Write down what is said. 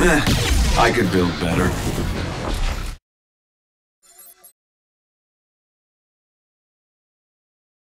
Eh, I could build better.